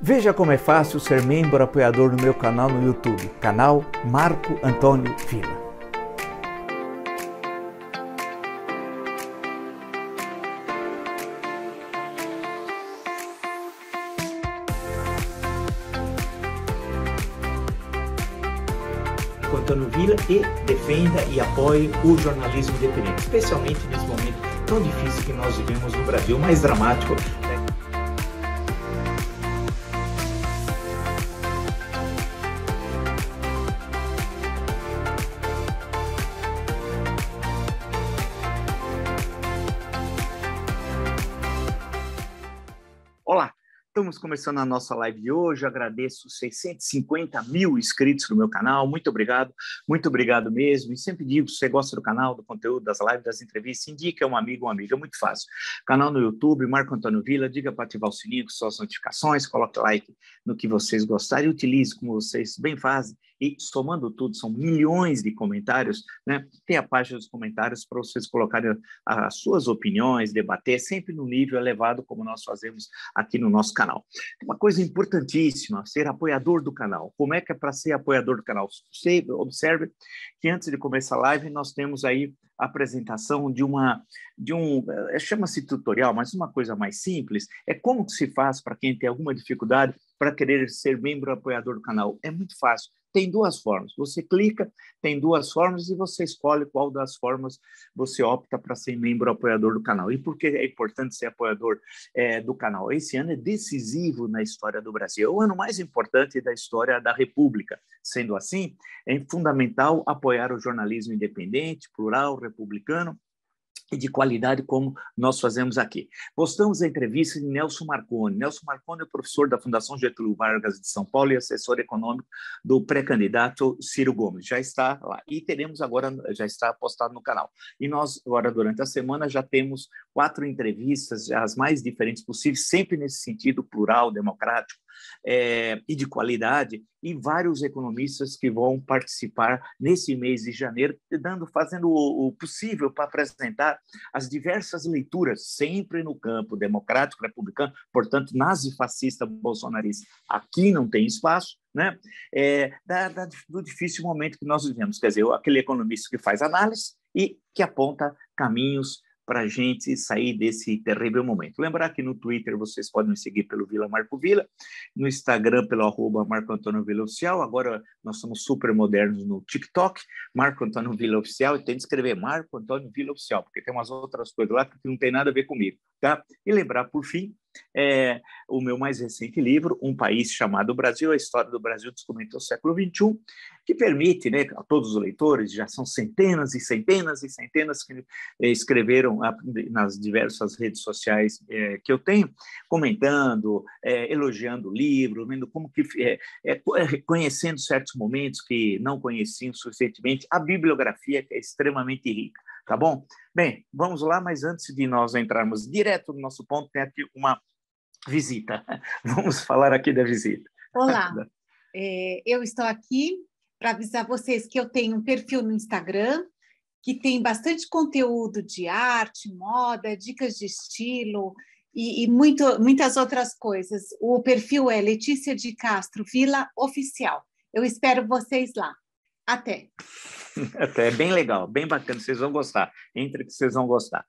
Veja como é fácil ser membro apoiador no meu canal no YouTube, canal Marco Antônio Vila. Antônio Vila e defenda e apoie o jornalismo independente, especialmente nesse momento tão difícil que nós vivemos no Brasil, mais dramático Começando a nossa live de hoje. Agradeço 650 mil inscritos no meu canal. Muito obrigado, muito obrigado mesmo. E sempre digo: se você gosta do canal, do conteúdo, das lives, das entrevistas, indique a um amigo uma amiga. É muito fácil. Canal no YouTube, Marco Antônio Vila. Diga para ativar o sininho suas notificações. Coloque like no que vocês gostarem. Utilize como vocês bem fazem e somando tudo, são milhões de comentários, né? Tem a página dos comentários para vocês colocarem as suas opiniões, debater, sempre no nível elevado, como nós fazemos aqui no nosso canal. Uma coisa importantíssima, ser apoiador do canal. Como é que é para ser apoiador do canal? Você observe que antes de começar a live, nós temos aí a apresentação de uma de um eh, chama-se tutorial, mas uma coisa mais simples é como se faz para quem tem alguma dificuldade para querer ser membro apoiador do canal. É muito fácil tem duas formas. Você clica, tem duas formas e você escolhe qual das formas você opta para ser membro apoiador do canal. E por que é importante ser apoiador é, do canal? Esse ano é decisivo na história do Brasil, é o ano mais importante da história da República. Sendo assim, é fundamental apoiar o jornalismo independente, plural, republicano e de qualidade como nós fazemos aqui. Postamos a entrevista de Nelson Marconi. Nelson Marconi é professor da Fundação Getúlio Vargas de São Paulo e assessor econômico do pré-candidato Ciro Gomes. Já está lá. E teremos agora, já está postado no canal. E nós, agora, durante a semana, já temos quatro entrevistas, as mais diferentes possíveis, sempre nesse sentido plural, democrático, é, e de qualidade, e vários economistas que vão participar nesse mês de janeiro, dando, fazendo o, o possível para apresentar as diversas leituras, sempre no campo democrático, republicano, portanto, nazi-fascista, bolsonarista. Aqui não tem espaço, né? É, da, da, do difícil momento que nós vivemos, quer dizer, aquele economista que faz análise e que aponta caminhos para a gente sair desse terrível momento. Lembrar que no Twitter vocês podem me seguir pelo Vila Marco Vila, no Instagram pelo arroba Marco Antônio Vila Oficial, agora nós somos super modernos no TikTok, Marco Antônio Vila Oficial, e tem que escrever Marco Antônio Vila Oficial, porque tem umas outras coisas lá que não tem nada a ver comigo, tá? E lembrar, por fim, é, o meu mais recente livro, Um País Chamado Brasil, a história do Brasil descobrindo o século XXI, que permite né, a todos os leitores, já são centenas e centenas e centenas que eh, escreveram nas diversas redes sociais é, que eu tenho, comentando, é, elogiando o livro, vendo como que, é, conhecendo certos momentos que não conheciam suficientemente, a bibliografia que é extremamente rica tá bom? Bem, vamos lá, mas antes de nós entrarmos direto no nosso ponto, tem aqui uma visita. Vamos falar aqui da visita. Olá, é, eu estou aqui para avisar vocês que eu tenho um perfil no Instagram que tem bastante conteúdo de arte, moda, dicas de estilo e, e muito, muitas outras coisas. O perfil é Letícia de Castro Vila Oficial. Eu espero vocês lá. Até. Até, é bem legal, bem bacana, vocês vão gostar. Entre que vocês vão gostar.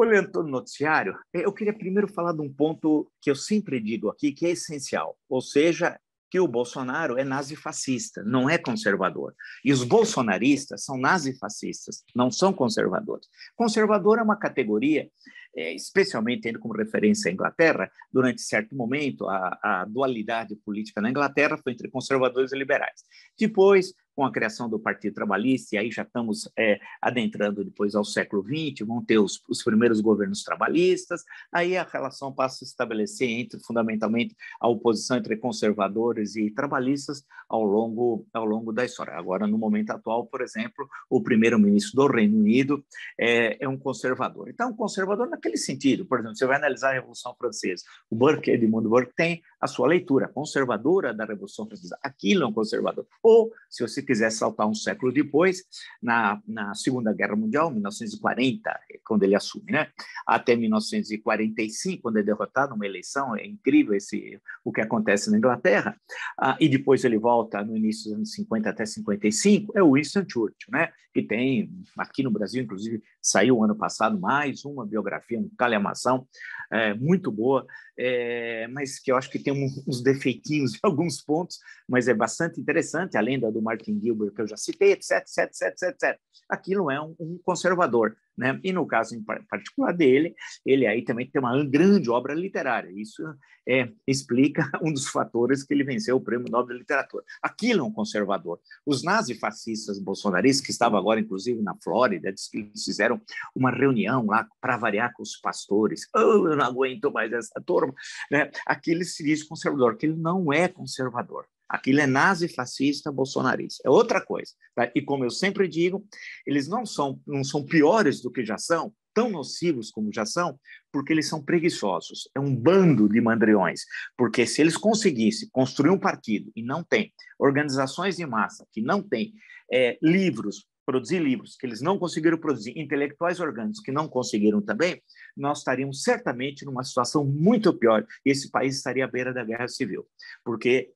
Olhando no noticiário, eu queria primeiro falar de um ponto que eu sempre digo aqui, que é essencial, ou seja, que o Bolsonaro é nazifascista, não é conservador. E os bolsonaristas são nazifascistas, não são conservadores. Conservador é uma categoria, é, especialmente tendo como referência a Inglaterra, durante certo momento, a, a dualidade política na Inglaterra foi entre conservadores e liberais. Depois, com a criação do Partido Trabalhista, e aí já estamos é, adentrando depois ao século XX, vão ter os, os, primeiros governos trabalhistas, aí a relação passa a se estabelecer entre, fundamentalmente, a oposição entre conservadores e trabalhistas ao longo, ao longo da história. Agora, no momento atual, por exemplo, o primeiro-ministro do Reino Unido é, é, um conservador. Então, um conservador naquele sentido, por exemplo, você vai analisar a Revolução Francesa, o Burke, Edmund Burke, tem a sua leitura conservadora da Revolução Francesa, aquilo é um conservador. Ou, se você quiser saltar um século depois, na, na Segunda Guerra Mundial, 1940, quando ele assume, né? até 1945, quando é derrotado numa eleição, é incrível esse, o que acontece na Inglaterra, ah, e depois ele volta no início dos anos 50 até 55, é o Winston Churchill, né? que tem, aqui no Brasil, inclusive, saiu ano passado mais uma biografia, um calhamação, é, muito boa, é, mas que eu acho que tem uns defeitinhos em alguns pontos, mas é bastante interessante, além da do Martin Gilbert, que eu já citei, etc, etc, etc, etc. Aquilo é um, um conservador, né? E no caso em particular dele, ele aí também tem uma grande obra literária. Isso é, explica um dos fatores que ele venceu o Prêmio Nobel de Literatura. Aquilo é um conservador. Os nazifascistas bolsonaristas, que estavam agora, inclusive, na Flórida, que fizeram uma reunião lá para variar com os pastores. Oh, eu não aguento mais essa turma. Né? Aquilo se diz conservador, que ele não é conservador. Aquilo é nazi-fascista bolsonarista. É outra coisa. Tá? E como eu sempre digo, eles não são, não são piores do que já são, tão nocivos como já são, porque eles são preguiçosos. É um bando de mandriões. Porque se eles conseguissem construir um partido e não tem, organizações de massa que não tem, é, livros, produzir livros que eles não conseguiram produzir, intelectuais orgânicos que não conseguiram também, nós estaríamos certamente numa situação muito pior esse país estaria à beira da guerra civil. Porque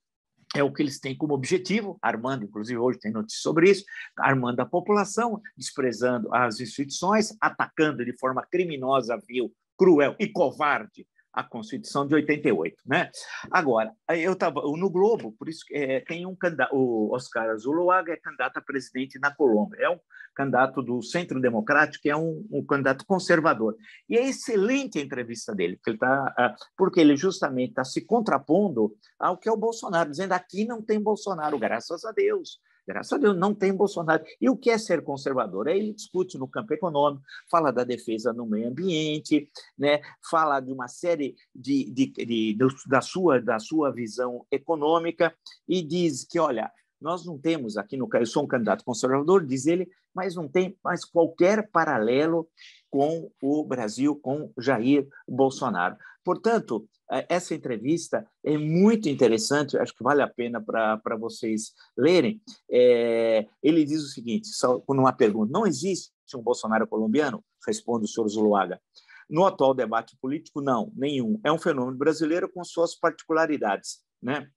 é o que eles têm como objetivo, armando, inclusive hoje tem notícia sobre isso, armando a população, desprezando as instituições, atacando de forma criminosa, vil, cruel e covarde a Constituição de 88, né? Agora, eu estava no Globo, por isso é, tem um candidato, o Oscar Zuluaga é candidato a presidente na Colômbia, é um candidato do Centro Democrático, é um, um candidato conservador. E é excelente a entrevista dele, porque ele, tá, ah, porque ele justamente está se contrapondo ao que é o Bolsonaro, dizendo aqui não tem Bolsonaro, graças a Deus. Graças a Deus, não tem Bolsonaro. E o que é ser conservador? Aí ele discute no campo econômico, fala da defesa no meio ambiente, né? fala de uma série de, de, de, de da, sua, da sua visão econômica e diz que, olha, nós não temos aqui no eu sou um candidato conservador, diz ele, mas não tem mais qualquer paralelo com o Brasil, com Jair Bolsonaro. Portanto, é, essa entrevista é muito interessante, acho que vale a pena para vocês lerem. É, ele diz o seguinte, só com uma pergunta, não existe um Bolsonaro colombiano? Responde o senhor Zuluaga. No atual debate político, não, nenhum. É um fenômeno brasileiro com suas particularidades, né?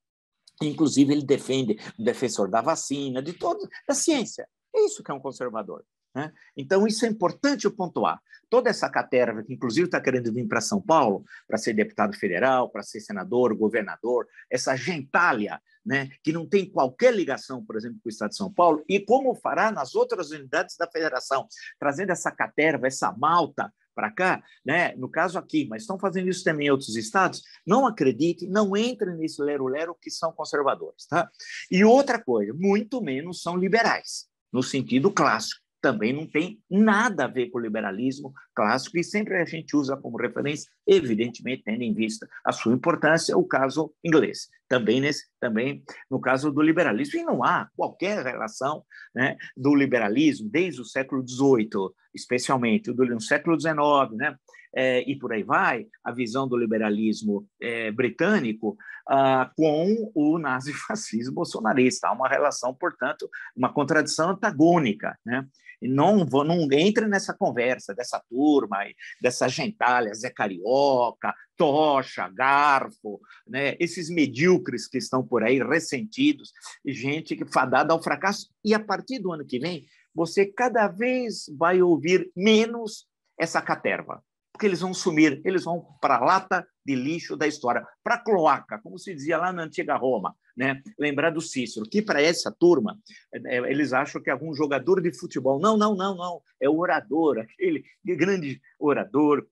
Inclusive, ele defende o defensor da vacina, de todo, da ciência. É isso que é um conservador. Né? Então, isso é importante pontuar. Toda essa caterva, que inclusive está querendo vir para São Paulo, para ser deputado federal, para ser senador, governador, essa gentalha, né, que não tem qualquer ligação, por exemplo, com o Estado de São Paulo, e como fará nas outras unidades da federação, trazendo essa caterva, essa malta para cá, né? no caso aqui, mas estão fazendo isso também em outros estados, não acredite, não entrem nesse lero-lero que são conservadores. Tá? E outra coisa, muito menos são liberais, no sentido clássico também não tem nada a ver com o liberalismo clássico e sempre a gente usa como referência, evidentemente, tendo em vista a sua importância, o caso inglês. Também, nesse, também no caso do liberalismo. E não há qualquer relação né, do liberalismo desde o século XVIII, especialmente, do, século XIX, né, é, e por aí vai, a visão do liberalismo é, britânico ah, com o nazifascismo bolsonarista. Há uma relação, portanto, uma contradição antagônica. Né? Não, não entre nessa conversa dessa turma, dessa gentalha, Zé Carioca, Tocha, Garfo, né? esses medíocres que estão por aí, ressentidos, gente que fadada ao fracasso. E a partir do ano que vem, você cada vez vai ouvir menos essa caterva porque eles vão sumir, eles vão para a lata de lixo da história, para cloaca, como se dizia lá na antiga Roma. Né? Lembrar do Cícero, que para essa turma, é, eles acham que é algum jogador de futebol. Não, não, não, não. É o orador, aquele grande orador,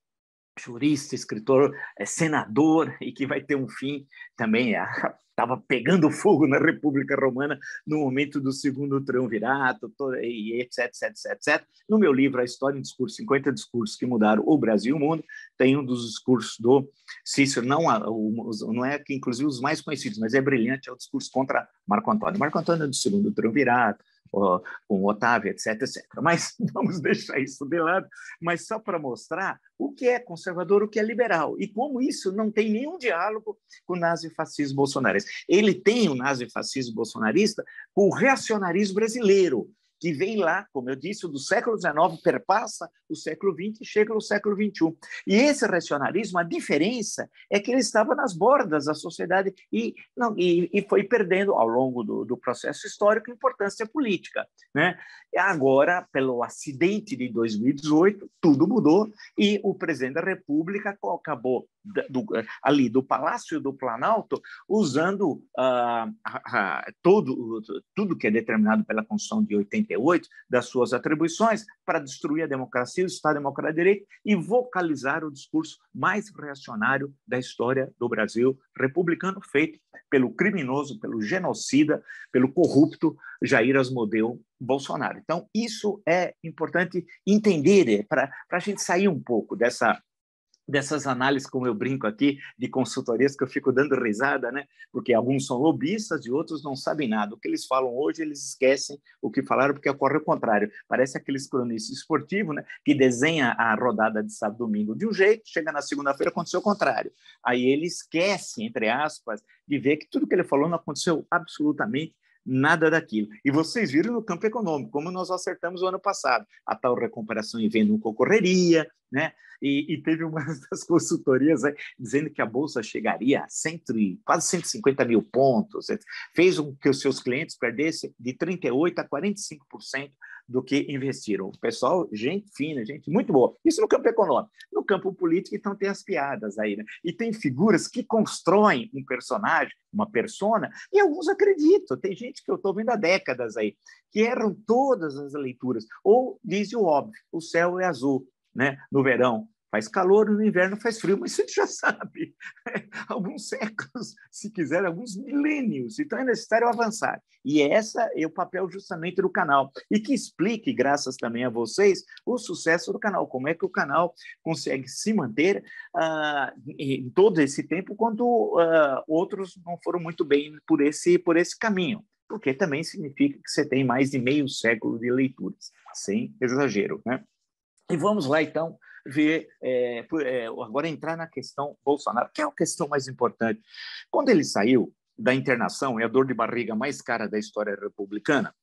jurista, escritor, é, senador, e que vai ter um fim também. Estava pegando fogo na República Romana no momento do segundo triunvirato, e etc, etc, etc. No meu livro, A História em Discurso, 50 Discursos que Mudaram o Brasil e o Mundo, tem um dos discursos do Cícero, não, não é que inclusive os mais conhecidos, mas é brilhante, é o discurso contra Marco Antônio. Marco Antônio é do segundo triunvirato, com o Otávio, etc, etc. Mas vamos deixar isso de lado, mas só para mostrar o que é conservador, o que é liberal, e como isso não tem nenhum diálogo com o nazifascismo bolsonarista. Ele tem o nazifascismo bolsonarista com o reacionarismo brasileiro, que vem lá, como eu disse, do século XIX, perpassa o século XX e chega ao século XXI. E esse racionalismo, a diferença é que ele estava nas bordas da sociedade e, não, e, e foi perdendo, ao longo do, do, processo histórico, importância política. Né? E agora, pelo acidente de 2018, tudo mudou e o presidente da República acabou do, ali do Palácio do Planalto, usando uh, uh, todo, tudo que é determinado pela Constituição de 88, das suas atribuições, para destruir a democracia, o Estado Democrático de Direito e vocalizar o discurso mais reacionário da história do Brasil republicano, feito pelo criminoso, pelo genocida, pelo corrupto Jair Asmodeu Bolsonaro. Então, isso é importante entender, para a gente sair um pouco dessa dessas análises, como eu brinco aqui, de consultorias que eu fico dando risada, né? Porque alguns são lobistas e outros não sabem nada. O que eles falam hoje, eles esquecem o que falaram, porque ocorre o contrário. Parece aqueles cronistas esportivos, né? Que desenha a rodada de sábado domingo de um jeito, chega na segunda-feira, aconteceu o contrário. Aí ele esquece, entre aspas, de ver que tudo que ele falou não aconteceu absolutamente nada daquilo. E vocês viram no campo econômico, como nós acertamos o ano passado, a tal recuperação em venda nunca ocorreria, né? E, e, teve uma das consultorias né, dizendo que a bolsa chegaria a cento e, quase 150 mil pontos, fez com que os seus clientes perdessem de 38% a 45% do que investiram. O pessoal, gente fina, gente muito boa. Isso no campo econômico. No campo político, então, tem as piadas aí, né? E tem figuras que constroem um personagem, uma persona, e alguns acreditam. Tem gente que eu estou vendo há décadas aí, que erram todas as leituras. Ou diz o óbvio, o céu é azul, né? No verão, Faz calor, no inverno faz frio, mas isso a gente já sabe. alguns séculos, se quiser, alguns milênios. Então é necessário avançar. E essa é o papel justamente do canal. E que explique, graças também a vocês, o sucesso do canal. Como é que o canal consegue se manter uh, em todo esse tempo, quando uh, outros não foram muito bem por esse, por esse caminho porque também significa que você tem mais de meio século de leituras, sem exagero. Né? E vamos lá, então, ver, é, é, agora entrar na questão Bolsonaro, que é a questão mais importante. Quando ele saiu da internação, é a dor de barriga mais cara da história republicana,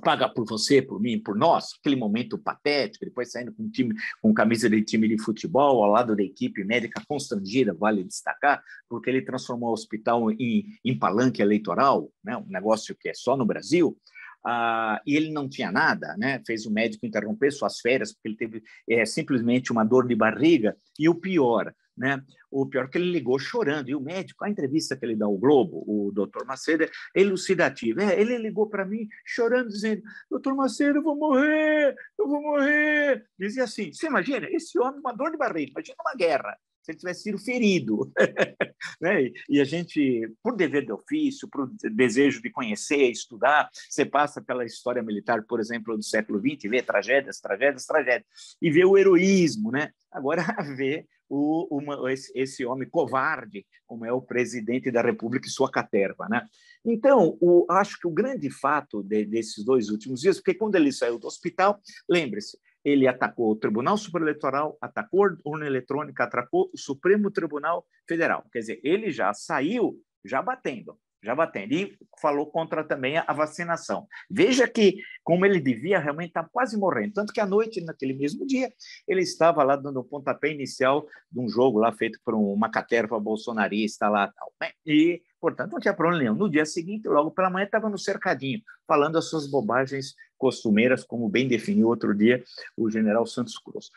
paga por você, por mim, por nós, aquele momento patético, depois saindo com time, com camisa de time de futebol, ao lado da equipe médica constrangida, vale destacar, porque ele transformou o hospital em, em palanque eleitoral, né, um negócio que é só no Brasil, ah, e ele não tinha nada, né? fez o médico interromper suas férias, porque ele teve é, simplesmente uma dor de barriga, e o pior, né? O pior é que ele ligou chorando, e o médico, a entrevista que ele dá ao Globo, o doutor Macedo, é elucidativo. É, ele ligou para mim chorando, dizendo: Doutor Macedo, eu vou morrer, eu vou morrer. Dizia assim: Você imagina, esse homem, uma dor de barriga, imagina uma guerra se ele tivesse sido ferido. né? E a gente, por dever de ofício, por desejo de conhecer, estudar, você passa pela história militar, por exemplo, do século XX, vê tragédias, tragédias, tragédias, e vê o heroísmo. Né? Agora, vê o, uma, esse, esse, homem covarde, como é o presidente da República e sua caterva. Né? Então, o, acho que o grande fato de, desses dois últimos dias, porque quando ele saiu do hospital, lembre-se, ele atacou o Tribunal Superior Eleitoral, atacou a urna eletrônica, atacou o Supremo Tribunal Federal. Quer dizer, ele já saiu já batendo, já batendo. E falou contra também a vacinação. Veja que, como ele devia realmente estar quase morrendo. Tanto que à noite, naquele mesmo dia, ele estava lá dando o pontapé inicial de um jogo lá feito por uma caterva bolsonarista lá. Tal, né? E Portanto, não tinha problema nenhum. No dia seguinte, logo pela manhã, estava no cercadinho, falando as suas bobagens costumeiras, como bem definiu outro dia o general Santos Cruz.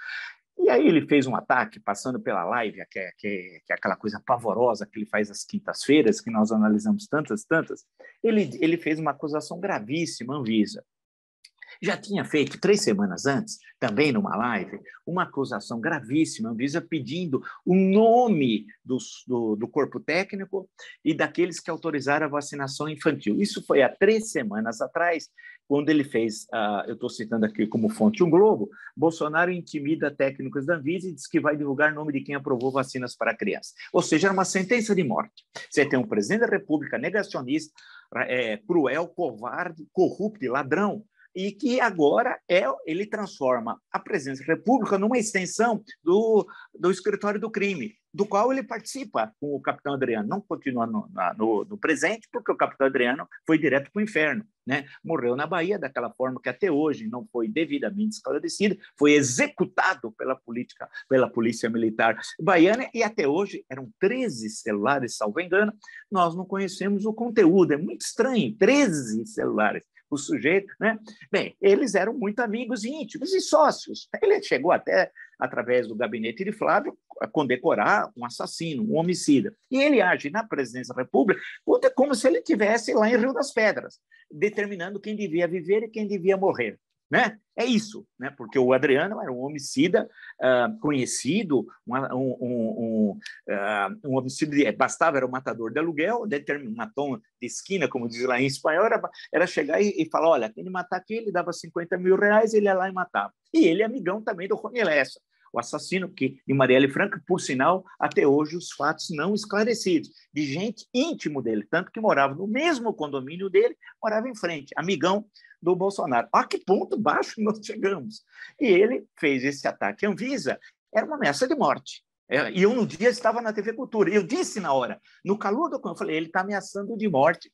E aí ele fez um ataque, passando pela live, que é, que é, que é aquela coisa pavorosa que ele faz às quintas-feiras, que nós analisamos tantas, tantas. Ele, ele fez uma acusação gravíssima Anvisa. Já tinha feito, três semanas antes, também numa live, uma acusação gravíssima, Anvisa pedindo o nome do, do, do, corpo técnico e daqueles que autorizaram a vacinação infantil. Isso foi há três semanas atrás, quando ele fez, uh, eu estou citando aqui como fonte um Globo, Bolsonaro intimida técnicos da Anvisa e diz que vai divulgar nome de quem aprovou vacinas para crianças. Ou seja, era uma sentença de morte. Você tem um presidente da República negacionista, é, cruel, covarde, corrupto, ladrão, e que agora é, ele transforma a presidência da República numa extensão do, do escritório do crime, do qual ele participa com o capitão Adriano. Não continua no, no, no presente, porque o capitão Adriano foi direto para o inferno. Né? Morreu na Bahia daquela forma que até hoje não foi devidamente esclarecido, foi executado pela política, pela polícia militar baiana e até hoje eram 13 celulares, salvo engano. Nós não conhecemos o conteúdo, é muito estranho, 13 celulares o sujeito, né? Bem, eles eram muito amigos íntimos e sócios. Ele chegou até, através do gabinete de Flávio, a condecorar um assassino, um homicida. E ele age na presidência da República como se ele estivesse lá em Rio das Pedras, determinando quem devia viver e quem devia morrer. Né? É isso, né? porque o Adriano era um homicida uh, conhecido, um, um, um, uh, um homicida, bastava, era um matador de aluguel, um matão de esquina, como diz lá em espanhol, era, era chegar e, e falar, olha, tem que matar aqui, ele dava 50 mil reais, ele ia lá e matava. E ele é amigão também do Rony Lessa, o assassino que, de Marielle Franco, por sinal, até hoje os fatos não esclarecidos, de gente íntimo dele, tanto que morava no mesmo condomínio dele, morava em frente, amigão do Bolsonaro. A que ponto baixo nós chegamos? E ele fez esse ataque à Anvisa, era uma ameaça de morte. É, e eu, no dia, estava na TV Cultura. Eu disse na hora, no calor do... Eu falei, ele está ameaçando de morte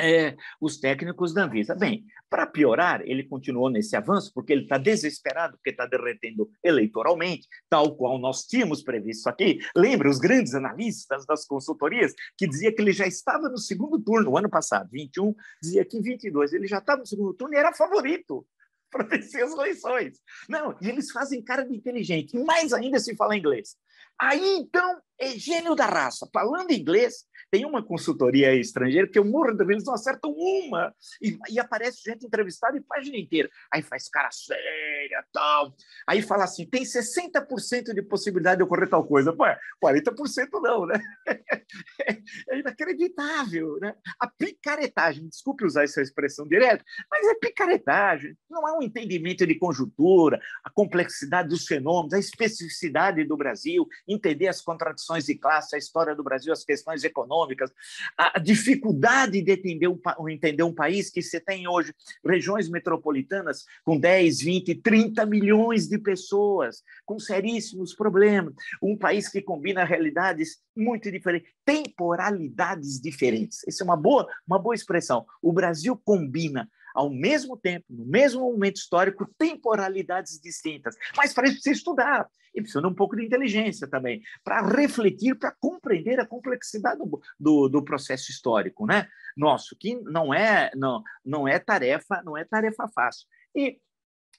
é, os técnicos da Anvisa. Bem, para piorar, ele continuou nesse avanço, porque ele está desesperado, porque está derretendo eleitoralmente, tal qual nós tínhamos previsto aqui. Lembra os grandes analistas das consultorias que dizia que ele já estava no segundo turno, o ano passado, 21, dizia que em 22 ele já estava no segundo turno e era favorito para vencer as eleições. Não, e eles fazem cara de inteligente, mais ainda se fala inglês. Aí, então, é gênio da raça. Falando inglês, tem uma consultoria estrangeira que eu morro de eles não acertam uma. E, e, aparece gente entrevistada em página inteira. Aí faz cara séria, tal. Aí fala assim: tem 60% de possibilidade de ocorrer tal coisa. Pô, 40% não, né? É inacreditável, né? A picaretagem, desculpe usar essa expressão direta, mas é picaretagem. Não há um entendimento de conjuntura, a complexidade dos fenômenos, a especificidade do Brasil, entender as contradições de classe, a história do Brasil, as questões econômicas, a dificuldade de entender um, entender um país que você tem hoje regiões metropolitanas com 10, 20, 30 milhões de pessoas, com seríssimos problemas, um país que combina realidades muito diferentes, temporalidades diferentes. Essa é uma boa, uma boa expressão. O Brasil combina ao mesmo tempo, no mesmo momento histórico, temporalidades distintas. Mas para isso precisa estudar e precisa de um pouco de inteligência também, para refletir, para compreender a complexidade do, do, do, processo histórico, né? Nosso, que não é, não, não é tarefa, não é tarefa fácil. E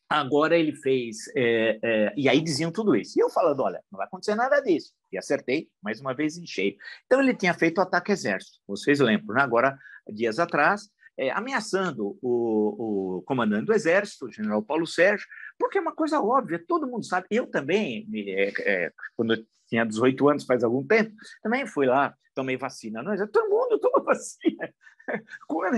agora ele fez, é, é, e aí diziam tudo isso. E eu falando, olha, não vai acontecer nada disso. E acertei, mais uma vez em cheio. Então ele tinha feito o ataque exército, vocês lembram, né? Agora, dias atrás, é, ameaçando o, o, comandante do Exército, o general Paulo Sérgio, porque é uma coisa óbvia, todo mundo sabe. Eu também, é, é, quando eu tinha 18 anos, faz algum tempo, também fui lá, tomei vacina. Não, todo mundo toma vacina.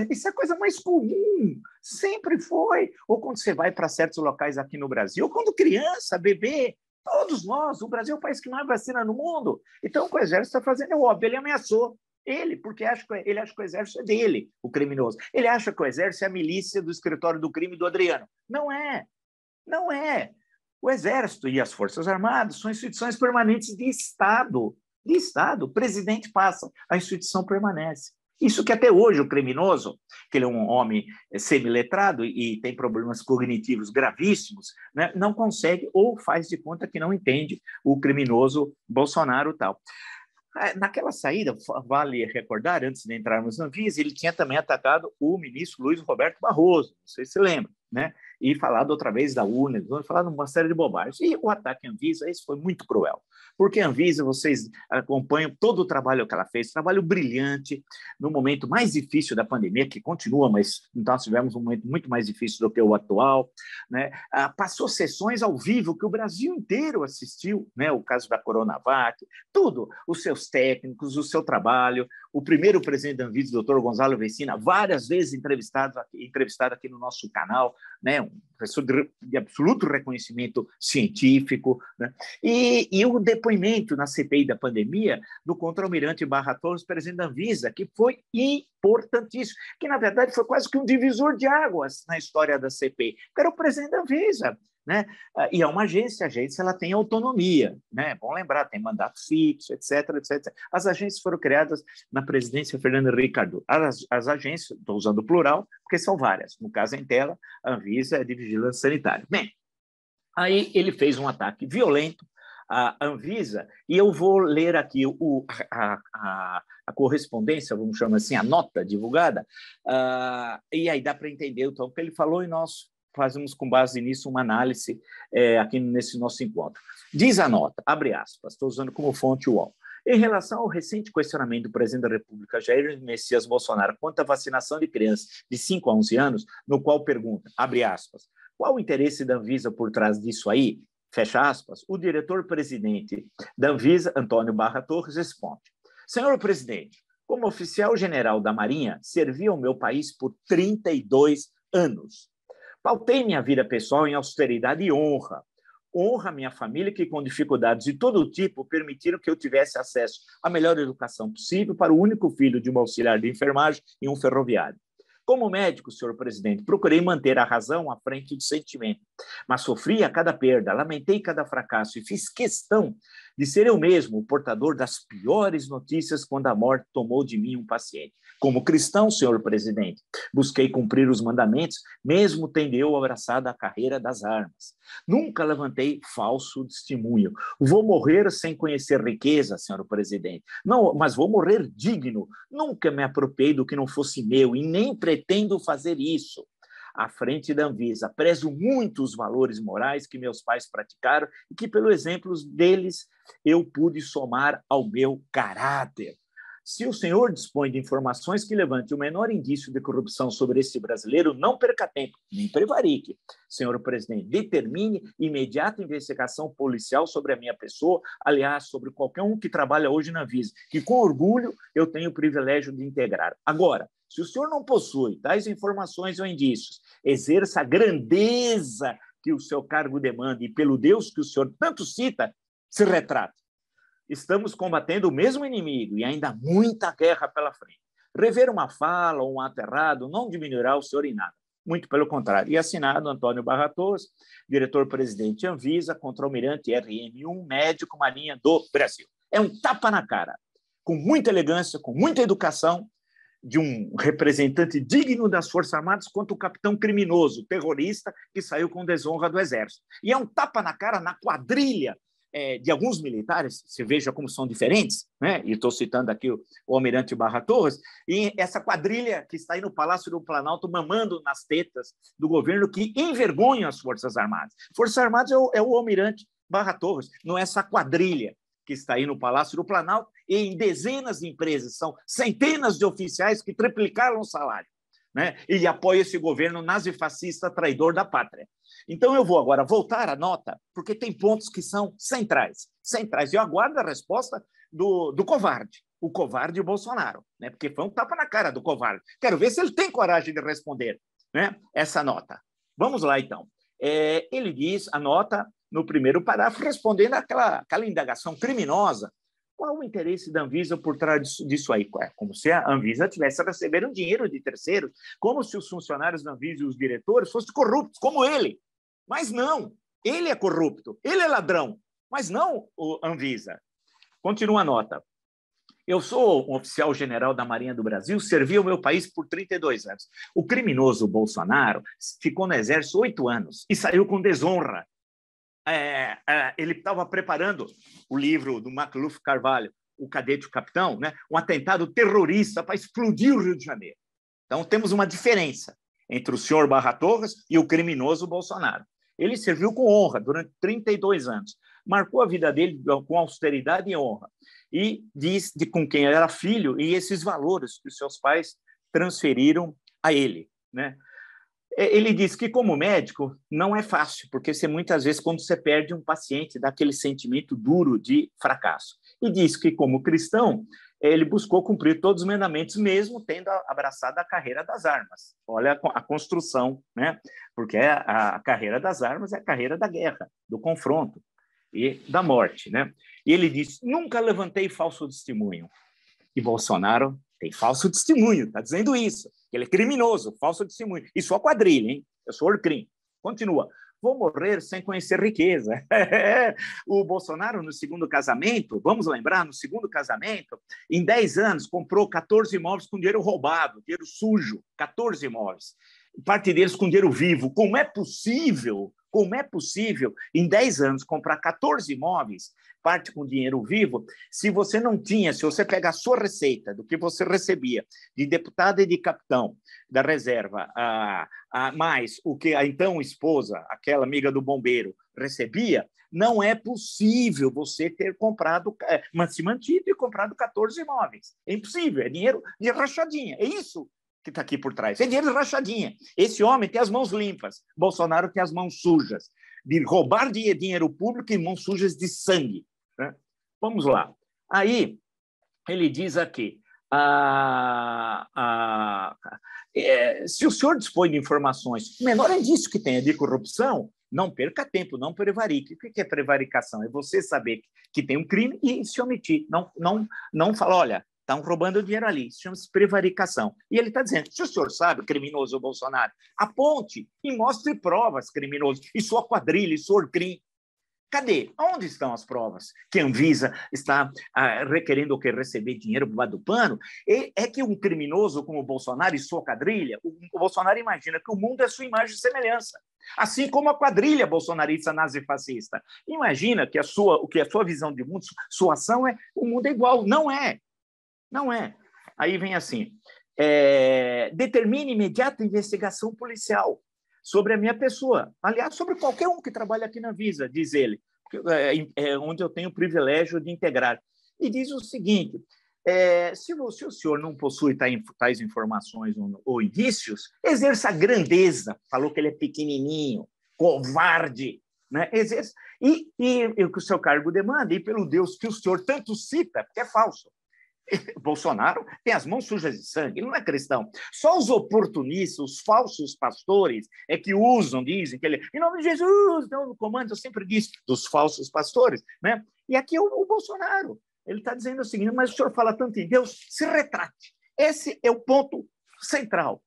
Isso é a coisa mais comum, sempre foi. Ou quando você vai para certos locais aqui no Brasil, ou quando criança, bebê, todos nós, o Brasil é o país que mais vacina no mundo. Então, o que o Exército está fazendo é óbvio, ele ameaçou. Ele, porque acha que, ele acha que o exército é dele, o criminoso. Ele acha que o exército é a milícia do escritório do crime do Adriano. Não é. Não é. O exército e as forças armadas são instituições permanentes de Estado. De Estado. O presidente passa, a instituição permanece. Isso que até hoje o criminoso, que ele é um homem semiletrado e tem problemas cognitivos gravíssimos, né, não consegue ou faz de conta que não entende o criminoso Bolsonaro tal. Ah, naquela saída, vale recordar, antes de entrarmos no Anvisa, ele tinha também atacado o ministro Luiz Roberto Barroso, não sei se lembra, né? e falado outra vez da UNED, falado uma série de bobagens. E o ataque à Anvisa, isso foi muito cruel. Porque a Anvisa, vocês acompanham todo o trabalho que ela fez, trabalho brilhante, no momento mais difícil da pandemia, que continua, mas nós tivemos um momento muito mais difícil do que o atual. Né? Ah, passou sessões ao vivo que o Brasil inteiro assistiu, né? o caso da Coronavac, tudo, os seus técnicos, o seu trabalho, o primeiro presidente da Anvisa, doutor Gonzalo Vecina, várias vezes entrevistado aqui, entrevistado aqui no nosso canal, né? um professor de, de absoluto reconhecimento científico. Né? E, e, o depoimento na CPI da pandemia do contra-almirante Barra Torres, presidente da Anvisa, que foi importantíssimo, que na verdade foi quase que um divisor de águas na história da CPI, que era o presidente da Anvisa. Né? Ah, e é uma agência, a agência ela tem autonomia, né? É bom lembrar, tem mandato fixo, etc, etc. As agências foram criadas na presidência Fernando Cardoso. As, as agências, estou usando o plural, porque são várias. No caso, em tela, a Anvisa é de vigilância sanitária. Bem, aí ele fez um ataque violento à Anvisa, e eu vou ler aqui o, a, a, a correspondência, vamos chamar assim, a nota divulgada, uh, e aí dá para entender o que ele falou e nós fazemos com base nisso uma análise é, aqui nesse nosso encontro. Diz a nota, abre aspas, estou usando como fonte o UOL. Em relação ao recente questionamento do presidente da República, Jair Messias Bolsonaro, quanto à vacinação de crianças de 5 a 11 anos, no qual pergunta, abre aspas, qual o interesse da Anvisa por trás disso aí? Fecha aspas. O diretor-presidente da Anvisa, Antônio Barra Torres, responde: Senhor presidente, como oficial general da Marinha, servi ao meu país por 32 anos. Pautei minha vida pessoal em austeridade e honra. Honra minha família, que com dificuldades de todo tipo permitiram que eu tivesse acesso à melhor educação possível para o único filho de um auxiliar de enfermagem e um ferroviário. Como médico, senhor presidente, procurei manter a razão à frente do sentimento, mas sofri a cada perda, lamentei cada fracasso e fiz questão de ser eu mesmo o portador das piores notícias quando a morte tomou de mim um paciente. Como cristão, senhor presidente, busquei cumprir os mandamentos, mesmo tendo eu abraçado a carreira das armas. Nunca levantei falso testemunho. Vou morrer sem conhecer riqueza, senhor presidente. Não, mas vou morrer digno. Nunca me apropriei do que não fosse meu e nem pretendo fazer isso à frente da Anvisa. Prezo muito os valores morais que meus pais praticaram e que, pelo exemplo deles, eu pude somar ao meu caráter. Se o senhor dispõe de informações que levante o menor indício de corrupção sobre esse brasileiro, não perca tempo, nem prevarique. Senhor presidente, determine imediata investigação policial sobre a minha pessoa, aliás, sobre qualquer um que trabalha hoje na Visa, que com orgulho eu tenho o privilégio de integrar. Agora, se o senhor não possui tais informações ou indícios, exerça a grandeza que o seu cargo demanda e pelo Deus que o senhor tanto cita, se retrate. Estamos combatendo o mesmo inimigo e ainda muita guerra pela frente. Rever uma fala ou um ato errado não diminuirá o senhor em nada. Muito pelo contrário. E assinado Antônio Barratos, diretor-presidente Anvisa, contra-almirante RM1, médico Marinha do Brasil. É um tapa na cara, com muita elegância, com muita educação, de um representante digno das Forças Armadas contra o capitão criminoso, terrorista, que saiu com desonra do Exército. E é um tapa na cara na quadrilha é, de alguns militares, se veja como são diferentes, né? e estou citando aqui o, o Almirante Barra Torres, e essa quadrilha que está aí no Palácio do Planalto mamando nas tetas do governo que envergonha as Forças Armadas. Forças Armadas é o, é o Almirante Barra Torres, não é essa quadrilha que está aí no Palácio do Planalto e em dezenas de empresas, são centenas de oficiais que triplicaram o salário. Né? E apoia esse governo nazifascista traidor da pátria. Então eu vou agora voltar à nota, porque tem pontos que são centrais. Centrais. Eu aguardo a resposta do, do covarde, o covarde Bolsonaro, né? porque foi um tapa na cara do covarde. Quero ver se ele tem coragem de responder né? essa nota. Vamos lá, então. É, ele diz, a nota, no primeiro parágrafo, respondendo àquela, àquela indagação criminosa qual o interesse da Anvisa por trás disso aí? É como se a Anvisa tivesse recebendo dinheiro de terceiros, como se os funcionários da Anvisa e os diretores fossem corruptos, como ele. Mas não, ele é corrupto, ele é ladrão, mas não o Anvisa. Continua a nota. Eu sou um oficial general da Marinha do Brasil, servi o meu país por 32 anos. O criminoso Bolsonaro ficou no exército oito anos e saiu com desonra é, é, ele estava preparando o livro do Macluf Carvalho, O Cadete e o Capitão, né? um atentado terrorista para explodir o Rio de Janeiro. Então, temos uma diferença entre o senhor Barra Torres e o criminoso Bolsonaro. Ele serviu com honra durante 32 anos, marcou a vida dele com austeridade e honra, e diz de com quem era filho e esses valores que os seus pais transferiram a ele. Né? É, ele diz que, como médico, não é fácil, porque você muitas vezes, quando você perde um paciente, dá aquele sentimento duro de fracasso. E diz que, como cristão, ele buscou cumprir todos os mandamentos, mesmo tendo abraçado a carreira das armas. Olha a construção, né? Porque a, a carreira das armas é a carreira da guerra, do confronto e da morte, né? E ele diz: nunca levantei falso testemunho. E Bolsonaro tem falso testemunho, está dizendo isso. Ele é criminoso, falso testemunho. E sua quadrilha, hein? Eu sou Orcrim. Continua vou morrer sem conhecer riqueza. o Bolsonaro, no segundo casamento, vamos lembrar, no segundo casamento, em 10 anos, comprou 14 imóveis com dinheiro roubado, dinheiro sujo, 14 imóveis. Parte deles com dinheiro vivo. Como é possível como é possível, em 10 anos, comprar 14 imóveis, parte com dinheiro vivo, se você não tinha, se você pegar a sua receita do que você recebia de deputado e de capitão da reserva, a, a, mais o que a então esposa, aquela amiga do bombeiro, recebia, não é possível você ter comprado, é, se mantido e comprado 14 imóveis. É impossível, é dinheiro de rachadinha. É isso que está aqui por trás. É dinheiro de rachadinha. Esse homem tem as mãos limpas. Bolsonaro tem as mãos sujas de roubar dinheiro público e mãos sujas de sangue. Né? Vamos lá. Aí ele diz aqui: ah, ah, é, se o senhor dispõe de informações, menor indício que tenha de corrupção, não perca tempo, não prevarique. O que é prevaricação? É você saber que tem um crime e se omitir. Não, não, não falar, olha, Estão roubando dinheiro ali. Isso chama-se prevaricação. E ele está dizendo: se o senhor sabe, criminoso Bolsonaro, aponte e mostre provas, criminoso, e sua quadrilha, e sua crime. Cadê? Onde estão as provas que a Anvisa está ah, requerendo que receber dinheiro por do pano? E é que um criminoso como o Bolsonaro e sua quadrilha, o, o Bolsonaro imagina que o mundo é sua imagem e semelhança. Assim como a quadrilha bolsonarista nazifascista. Imagina que a sua, que a sua visão de mundo, sua ação é o mundo é igual. Não é. Não é. Aí vem assim: é, determine imediata investigação policial sobre a minha pessoa. Aliás, sobre qualquer um que trabalha aqui na Visa, diz ele, é, é onde eu tenho o privilégio de integrar. E diz o seguinte: é, se, você, o senhor não possui tais informações ou, ou indícios, exerça a grandeza. Falou que ele é pequenininho, covarde. Né? Exerça, e, e, e o que o seu cargo demanda, e pelo Deus que o senhor tanto cita, que é falso. Bolsonaro tem as mãos sujas de sangue, ele não é cristão. Só os oportunistas, os falsos pastores, é que usam, dizem que ele, em nome de Jesus, então, no comando, eu sempre disse, dos falsos pastores. Né? E aqui é o, o Bolsonaro, ele está dizendo o seguinte, mas o senhor fala tanto em Deus, se retrate. Esse é o ponto central.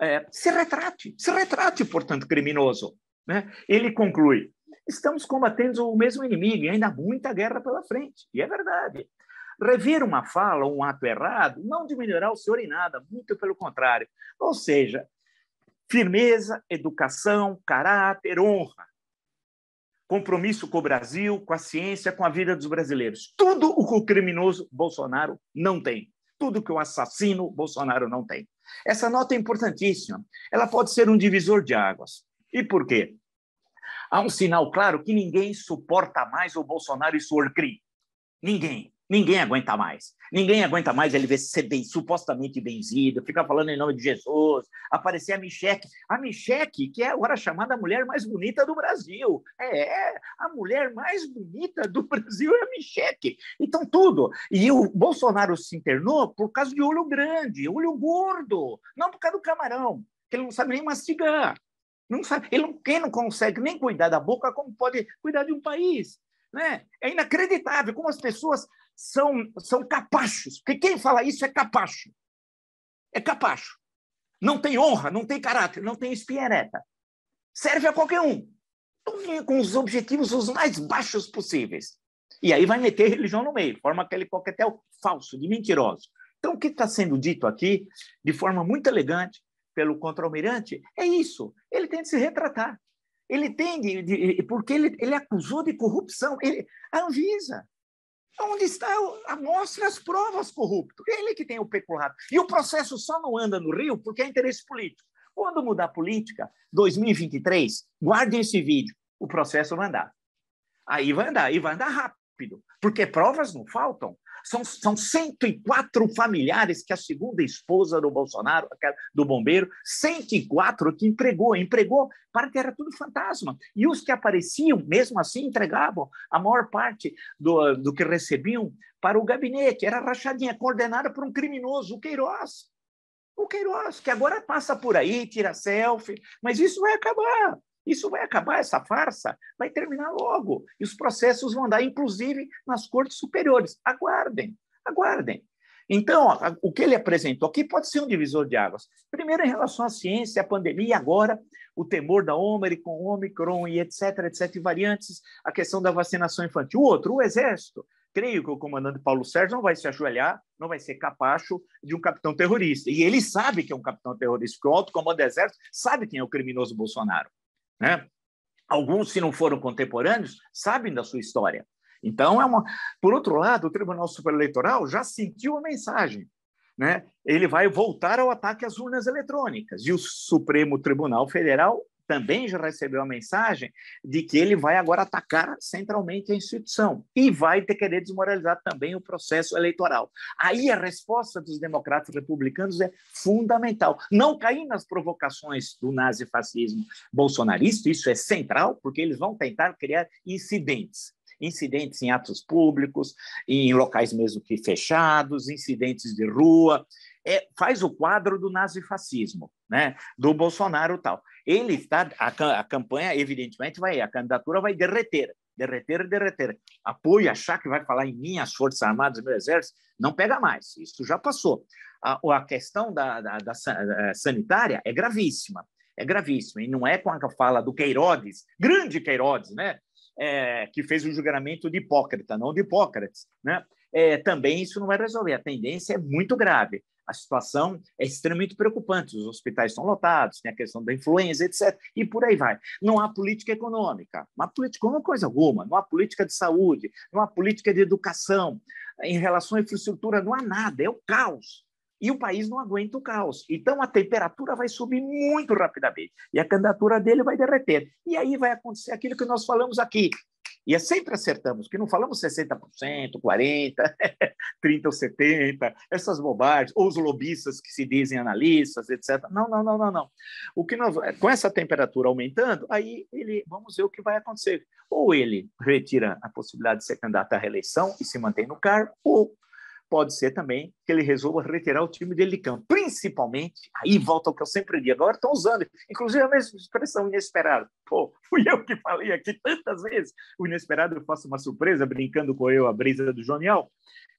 É, se retrate, se retrate, portanto, criminoso. Né? Ele conclui, estamos combatendo o mesmo inimigo e ainda há muita guerra pela frente. E é verdade. Rever uma fala ou um ato errado não diminuirá o senhor em nada, muito pelo contrário. Ou seja, firmeza, educação, caráter, honra, compromisso com o Brasil, com a ciência, com a vida dos brasileiros. Tudo o que o criminoso Bolsonaro não tem. Tudo que o assassino Bolsonaro não tem. Essa nota é importantíssima. Ela pode ser um divisor de águas. E por quê? Há um sinal claro que ninguém suporta mais o Bolsonaro e sua crime. Ninguém. Ninguém aguenta mais. Ninguém aguenta mais ele ver ser bem, supostamente benzido, ficar falando em nome de Jesus, aparecer a Micheque. A Micheque, que é agora chamada a mulher mais bonita do Brasil. É, a mulher mais bonita do Brasil é a Micheque. Então, tudo. E o Bolsonaro se internou por causa de olho grande, olho gordo, não por causa do camarão, que ele não sabe nem mastigar. Não sabe, ele não, quem não consegue nem cuidar da boca, como pode cuidar de um país? Né? É inacreditável como as pessoas são, são capachos, porque quem fala isso é capacho. É capacho. Não tem honra, não tem caráter, não tem espinhareta. Serve a qualquer um, com os objetivos os mais baixos possíveis. E aí vai meter religião no meio, forma aquele coquetel falso, de mentiroso. Então, o que está sendo dito aqui, de forma muito elegante, pelo contra-almirante, é isso. Ele tem de se retratar. Ele tem de, de porque ele, ele acusou de corrupção. Ele, a Anvisa, Onde está? Mostre as provas, corrupto. Ele que tem o peculato. E o processo só não anda no Rio porque é interesse político. Quando mudar a política, 2023, guardem esse vídeo, o processo vai andar. Aí vai andar, e vai andar rápido, porque provas não faltam. São, são 104 familiares que a segunda esposa do Bolsonaro, do bombeiro, 104 que empregou, empregou para que era tudo fantasma. E os que apareciam, mesmo assim, entregavam a maior parte do, do que recebiam para o gabinete. Era rachadinha, coordenada por um criminoso, o Queiroz. O Queiroz, que agora passa por aí, tira selfie, mas isso vai acabar. Isso vai acabar, essa farsa vai terminar logo. E os processos vão andar, inclusive, nas cortes superiores. Aguardem, aguardem. Então, o que ele apresentou aqui pode ser um divisor de águas. Primeiro, em relação à ciência, à pandemia, agora o temor da Omicron, Omicron e etc, etc, e variantes, a questão da vacinação infantil. O outro, o Exército. Creio que o comandante Paulo Sérgio não vai se ajoelhar, não vai ser capacho de um capitão terrorista. E ele sabe que é um capitão terrorista, porque o alto comando do Exército sabe quem é o criminoso Bolsonaro. Né? Alguns, se não foram contemporâneos, sabem da sua história. Então, é uma. Por outro lado, o Tribunal Superior Eleitoral já sentiu a mensagem. Né? Ele vai voltar ao ataque às urnas eletrônicas. E o Supremo Tribunal Federal também já recebeu a mensagem de que ele vai agora atacar centralmente a instituição e vai ter querer desmoralizar também o processo eleitoral. Aí a resposta dos democratas republicanos é fundamental. Não cair nas provocações do nazifascismo bolsonarista, isso é central, porque eles vão tentar criar incidentes incidentes em atos públicos, em locais mesmo que fechados, incidentes de rua, é, faz o quadro do nazifascismo, né? do Bolsonaro tal. Ele está, a, a campanha, evidentemente, vai, a candidatura vai derreter, derreter, derreter. Apoio, achar que vai falar em mim, as Forças Armadas, meu Exército, não pega mais, isso já passou. A, a questão da, da, da, da sanitária é gravíssima, é gravíssima, e não é com a fala do Queirodes, grande Queirodes, né? É, que fez o julgamento de Hipócrita, não de Hipócrates, né? É, também isso não vai resolver. A tendência é muito grave a situação é extremamente preocupante. Os hospitais estão lotados, tem a questão da influenza, etc. E por aí vai. Não há política econômica. Há política não coisa alguma. Não há política de saúde, não há política de educação. Em relação à infraestrutura, não há nada. É o caos. E o país não aguenta o caos. Então a temperatura vai subir muito rapidamente e a candidatura dele vai derreter. E aí vai acontecer aquilo que nós falamos aqui. E é sempre acertamos, que não falamos 60%, 40%, 30% ou 70%, essas bobagens, ou os lobistas que se dizem analistas, etc. Não, não, não, não, não. O que nós, com essa temperatura aumentando, aí ele, vamos ver o que vai acontecer. Ou ele retira a possibilidade de ser candidato à reeleição e se mantém no cargo, ou pode ser também que ele resolva retirar o time dele de campo. Principalmente, aí volta o que eu sempre digo, agora estão usando, inclusive a mesma expressão inesperado. Pô, fui eu que falei aqui tantas vezes, o inesperado eu faço uma surpresa, brincando com eu, a brisa do Jonial.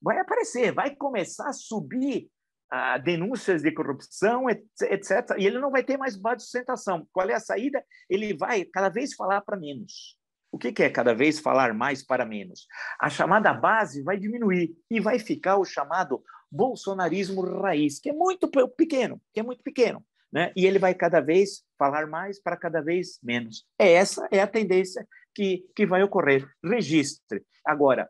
Vai aparecer, vai começar a subir ah, denúncias de corrupção, etc. E ele não vai ter mais base de sustentação. Qual é a saída? Ele vai cada vez falar para menos. O que, é cada vez falar mais para menos? A chamada base vai diminuir e vai ficar o chamado bolsonarismo raiz, que é muito pequeno, que é muito pequeno. Né? E ele vai cada vez falar mais para cada vez menos. É essa é a tendência que, que vai ocorrer. Registre. Agora,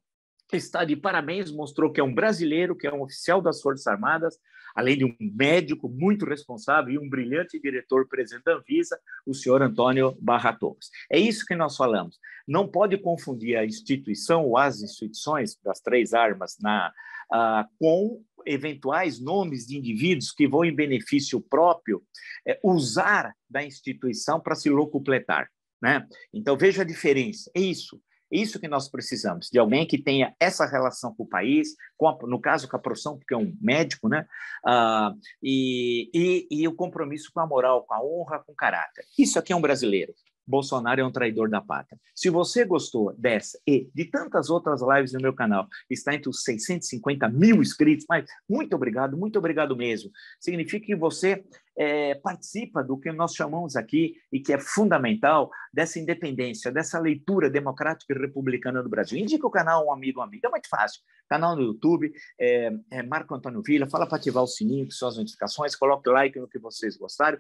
está de parabéns, mostrou que é um brasileiro, que é um oficial das Forças Armadas, além de um médico muito responsável e um brilhante diretor-presidente da Anvisa, o senhor Antônio Barra Torres. É isso que nós falamos. Não pode confundir a instituição ou as instituições das três armas na, ah, com eventuais nomes de indivíduos que vão, em benefício próprio, é, usar da instituição para se locupletar. Né? Então, veja a diferença. É isso. Isso que nós precisamos, de alguém que tenha essa relação com o país, com a, no caso com a profissão, porque é um médico, né? Ah, e, e, e o compromisso com a moral, com a honra, com o caráter. Isso aqui é um brasileiro. Bolsonaro é um traidor da pátria. Se você gostou dessa e de tantas outras lives no meu canal, está entre os 650 mil inscritos, mas muito obrigado, muito obrigado mesmo. Significa que você é, participa do que nós chamamos aqui e que é fundamental dessa independência, dessa leitura democrática e republicana do Brasil. Indica o canal um amigo, uma amiga, é muito fácil. Canal no YouTube, é, é Marco Antônio Vila, fala para ativar o sininho, que são as notificações, coloque like no que vocês gostaram.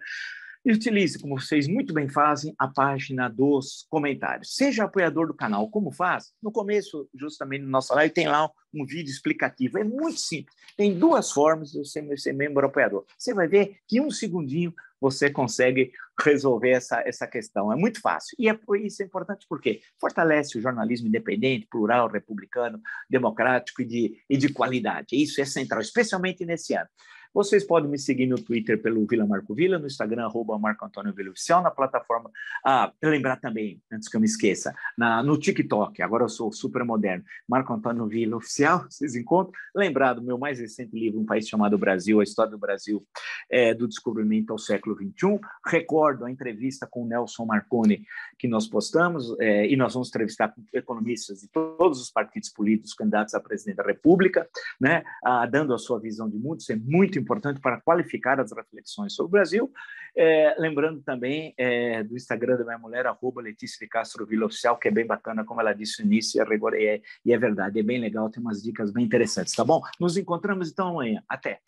E utilize, como vocês muito bem fazem, a página dos comentários. Seja apoiador do canal. Como faz? No começo, justamente no nosso live, tem lá um vídeo explicativo. É muito simples. Tem duas formas de você ser membro apoiador. Você vai ver que em um segundinho você consegue resolver essa, essa questão. É muito fácil. E é, isso é importante porque fortalece o jornalismo independente, plural, republicano, democrático e de, e de qualidade. Isso é central, especialmente nesse ano. Vocês podem me seguir no Twitter pelo Vila Marco Vila, no Instagram, arroba Marco Antônio Vila Oficial, na plataforma. Ah, lembrar também, antes que eu me esqueça, na, no TikTok, agora eu sou super moderno, Marco Antônio Vila Oficial, vocês encontram. Lembrar do meu mais recente livro, Um País Chamado Brasil, a história do Brasil é, do descobrimento ao século XXI. Recordo a entrevista com o Nelson Marconi que nós postamos, é, e nós vamos entrevistar economistas de todos os partidos políticos candidatos a presidente da República, né, ah, dando a sua visão de mundo, isso é muito importante para qualificar as reflexões sobre o Brasil. É, lembrando também é, do Instagram da minha mulher, arroba Letícia de Castro Vila Oficial, que é bem bacana, como ela disse no início, e é, e é verdade, é bem legal, tem umas dicas bem interessantes, tá bom? Nos encontramos então amanhã. Até!